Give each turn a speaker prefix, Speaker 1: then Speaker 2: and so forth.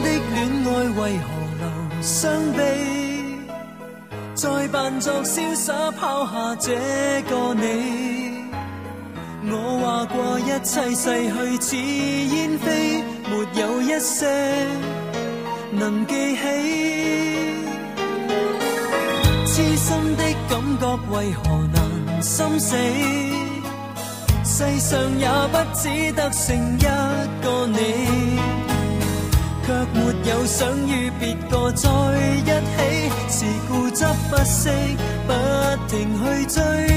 Speaker 1: 的恋爱为何留伤悲？再扮作潇洒抛下这个你。我话过一切逝去似烟飞，没有一些能记起。痴心的感觉为何难心死？世上也不只得剩一想与别个在一起，是固执不息，不停去追。